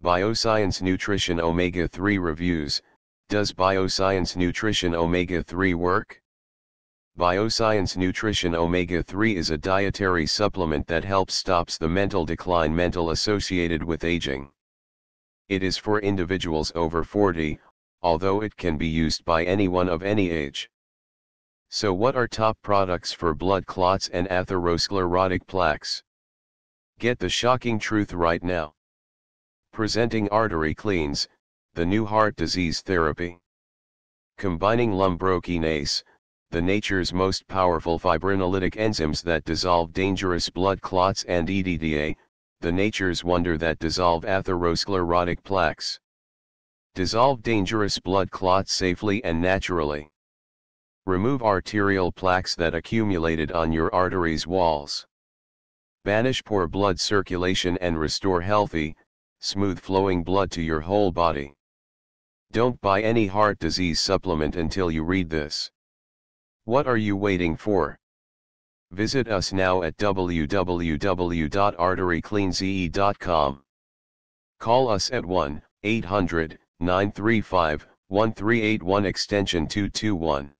Bioscience Nutrition Omega 3 Reviews Does Bioscience Nutrition Omega 3 work? Bioscience Nutrition Omega 3 is a dietary supplement that helps stops the mental decline mental associated with aging. It is for individuals over 40, although it can be used by anyone of any age. So what are top products for blood clots and atherosclerotic plaques? Get the shocking truth right now. Presenting ArteryCleanze, the new heart disease therapy. Combining lumbrokinase, the nature's most powerful fibrinolytic enzymes that dissolve dangerous blood clots and EDTA, the nature's wonder that dissolve atherosclerotic plaques. Dissolve dangerous blood clots safely and naturally. Remove arterial plaques that accumulated on your arteries walls. Banish poor blood circulation and restore healthy, smooth flowing blood to your whole body. Don't buy any heart disease supplement until you read this. What are you waiting for? Visit us now at www.arterycleanze.com. Call us at 1 800 935 1381 extension 221.